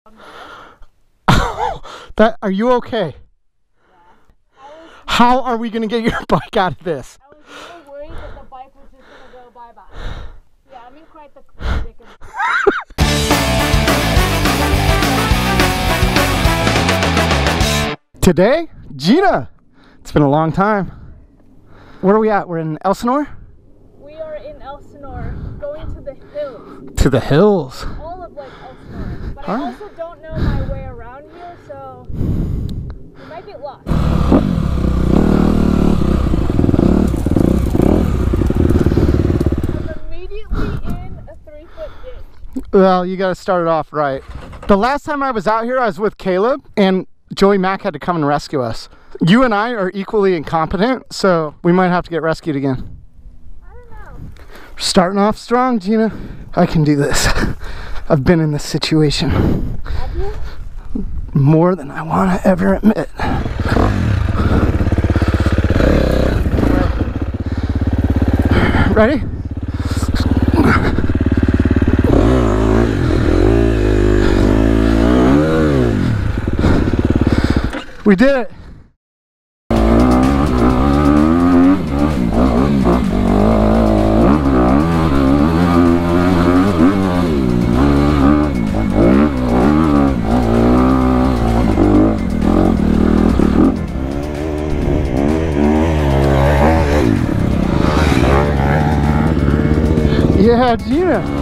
that are you okay? How are we gonna get your bike out of this? I was really worried that the bike was just gonna go bye bye. Yeah, I'm in quite the. Today, Gina. It's been a long time. Where are we at? We're in Elsinore? We are in Elsinore, going to the hills, To the hills. all of like Elsinore. But I also don't know my way around here, so we might get lost. I'm immediately in a three foot ditch. Well, you gotta start it off right. The last time I was out here, I was with Caleb, and Joey Mack had to come and rescue us. You and I are equally incompetent, so we might have to get rescued again. I don't know. Starting off strong, Gina. I can do this. I've been in this situation more than I want to ever admit. Ready? We did it. Yeah,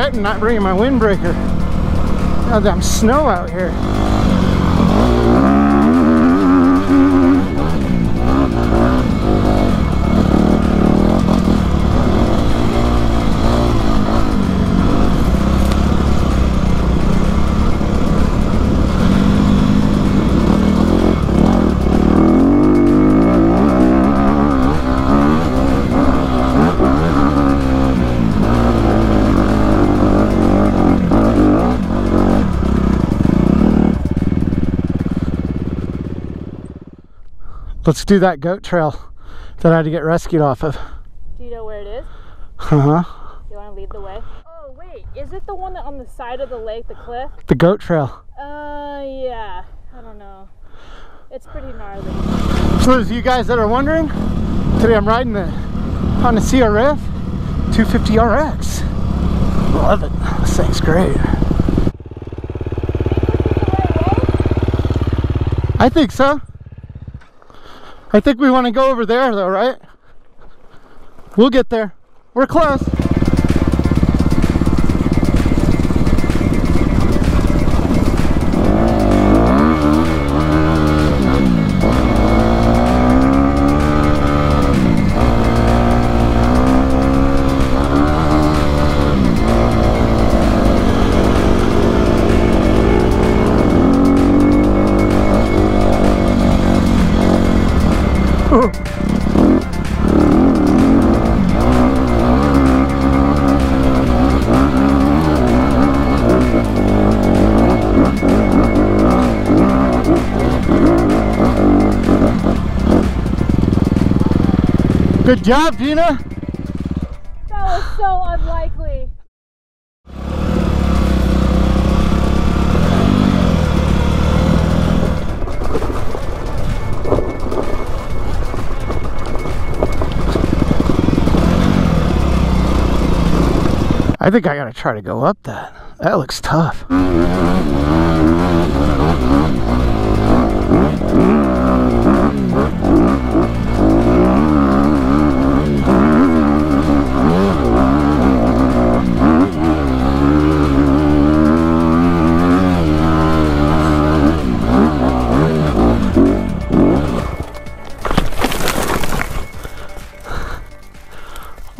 regretting not bringing my windbreaker. Goddamn snow out here. Let's do that goat trail that I had to get rescued off of. Do you know where it is? Uh huh. You want to lead the way? Oh, wait. Is it the one that on the side of the lake, the cliff? The goat trail. Uh, yeah. I don't know. It's pretty gnarly. For those of you guys that are wondering, today I'm riding the Honda CRF 250 RX. Love it. This thing's great. I think so. I think we want to go over there though, right? We'll get there. We're close. Good job, Gina. That was so unlikely. I think I gotta try to go up that. That looks tough.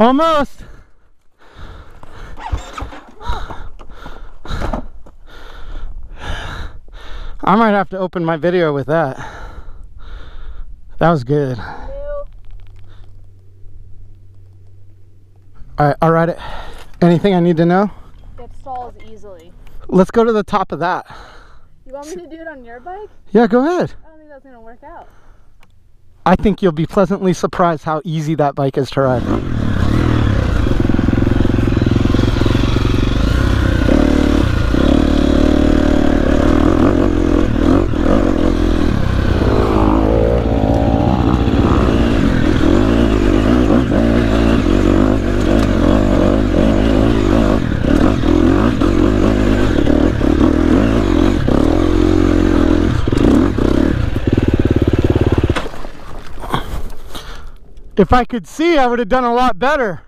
Almost. I might have to open my video with that. That was good. New. All right, I'll write it. Anything I need to know? It stalls easily. Let's go to the top of that. You want me to do it on your bike? Yeah, go ahead. I don't think that's gonna work out. I think you'll be pleasantly surprised how easy that bike is to ride. If I could see, I would have done a lot better.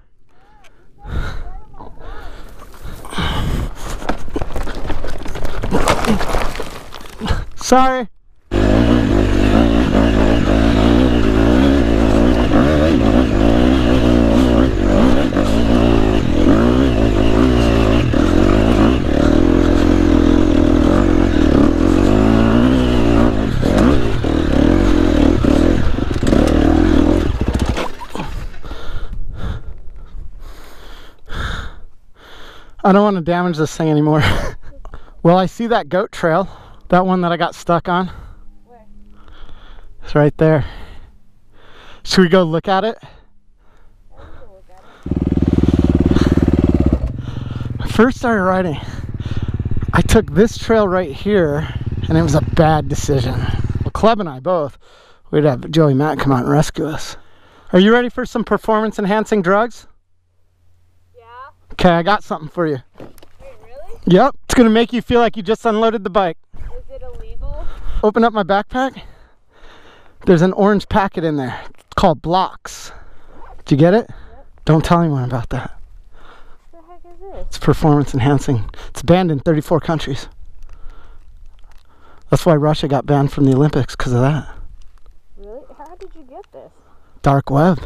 Sorry. I don't want to damage this thing anymore. well, I see that goat trail. That one that I got stuck on. Where? It's right there. Should we go look at it? I'll look at it. First started riding, I took this trail right here, and it was a bad decision. Well, Caleb and I both, we'd have Joey Mack come out and rescue us. Are you ready for some performance enhancing drugs? Okay, I got something for you. Wait, really? Yep, it's gonna make you feel like you just unloaded the bike. Is it illegal? Open up my backpack. There's an orange packet in there. It's called Bloks. Did you get it? Don't tell anyone about that. What the heck is this? It's performance enhancing. It's banned in 34 countries. That's why Russia got banned from the Olympics because of that. Really? How did you get this? Dark web.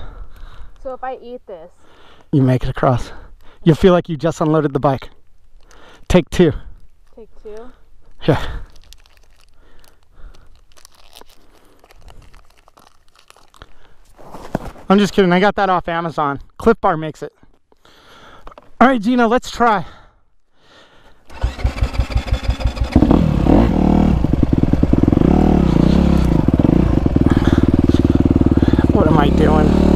So if I eat this, You make it across. You'll feel like you just unloaded the bike. Take two. take two. Yeah. I'm just kidding. I got that off Amazon. Clif Bar makes it. All right, Gina, let's try. What am I doing?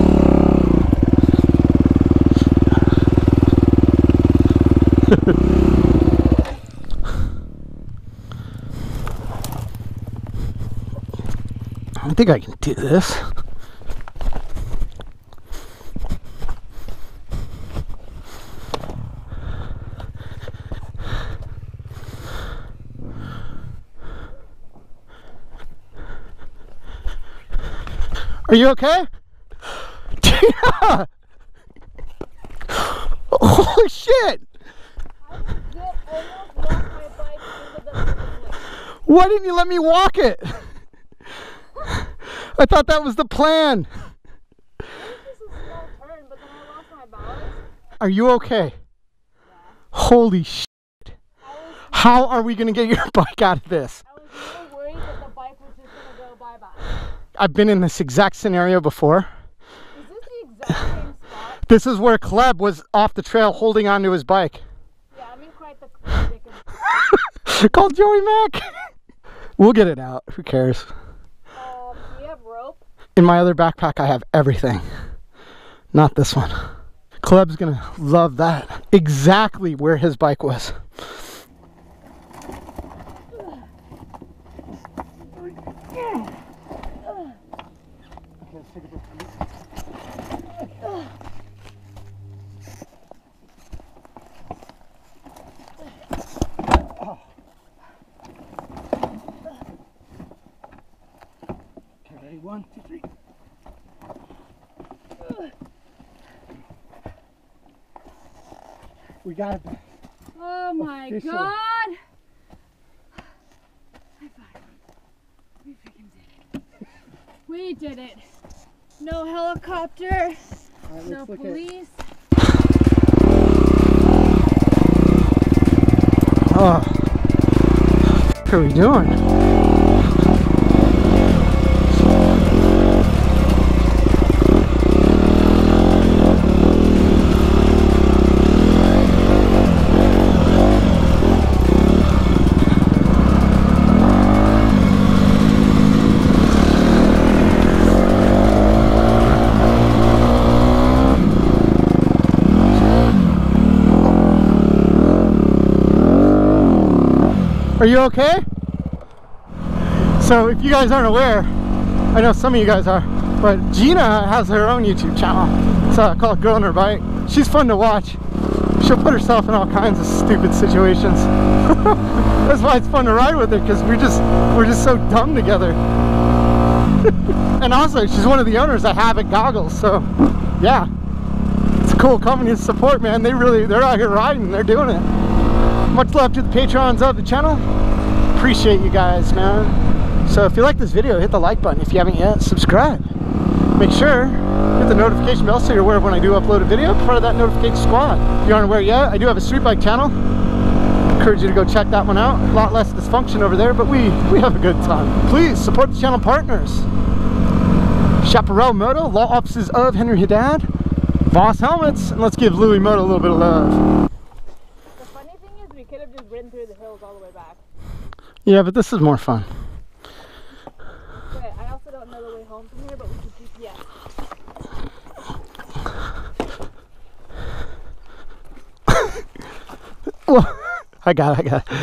I think I can do this. Are you okay? Tina! Holy shit! Get almost my bike into the lake. Why didn't you let me walk it? I thought that was the plan. Turn, I. Are you okay? Yeah. Holy shit. How are we gonna get your bike out of this? I was really worried that the bike was just gonna go bye bye. I've been in this exact scenario before. Is this the exact same spot? This is where Caleb was off the trail holding onto his bike. Yeah, I'm in quite the. Call Joey Mac. we'll get it out. Who cares? Um, do you have rope? In my other backpack, I have everything. Not this one. Caleb's gonna love that. Exactly where his bike was. Okay. One, two, three. We got it. back. Oh my Official. god! High five. We freaking did it. We did it. No helicopter, All right, no police. Oh. What are we doing? Are you okay? So if you guys aren't aware, I know some of you guys are, but Gina has her own YouTube channel. It's uh, called Girl and Her Bike. She's fun to watch. She'll put herself in all kinds of stupid situations. That's why it's fun to ride with her because we're just we're just so dumb together. and also, she's one of the owners of Havoc Goggles, so yeah, it's a cool company to support, man. They really they're out here riding, they're doing it. Much love to the patrons of the channel. Appreciate you guys, man. So if you like this video, hit the like button. If you haven't yet, subscribe. Make sure hit the notification bell so you're aware of when I do upload a video. Part of that notification squad. If you aren't aware yet, I do have a street bike channel. Encourage you to go check that one out. A lot less dysfunction over there, but we we have a good time. Please support the channel partners. Chaparral Moto, law offices of Henry Haddad, Voss Helmets, and let's give Luimoto a little bit of love. The funny thing is, we could have just ridden through the hills all the way back. Yeah, but this is more fun. I also don't know the way home from here, but we could GPS. Well, I got it, I got it.